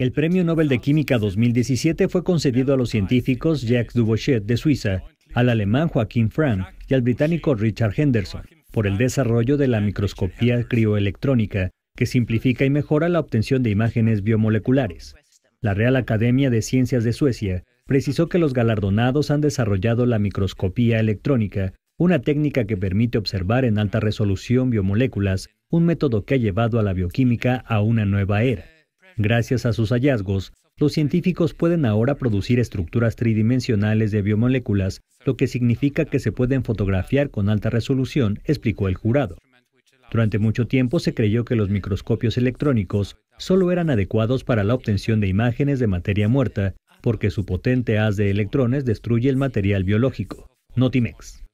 El Premio Nobel de Química 2017 fue concedido a los científicos Jacques Dubochet de Suiza, al alemán Joaquín Frank y al británico Richard Henderson por el desarrollo de la microscopía crioelectrónica, que simplifica y mejora la obtención de imágenes biomoleculares. La Real Academia de Ciencias de Suecia precisó que los galardonados han desarrollado la microscopía electrónica, una técnica que permite observar en alta resolución biomoléculas, un método que ha llevado a la bioquímica a una nueva era. Gracias a sus hallazgos, los científicos pueden ahora producir estructuras tridimensionales de biomoléculas, lo que significa que se pueden fotografiar con alta resolución, explicó el jurado. Durante mucho tiempo se creyó que los microscopios electrónicos solo eran adecuados para la obtención de imágenes de materia muerta, porque su potente haz de electrones destruye el material biológico. Notimex.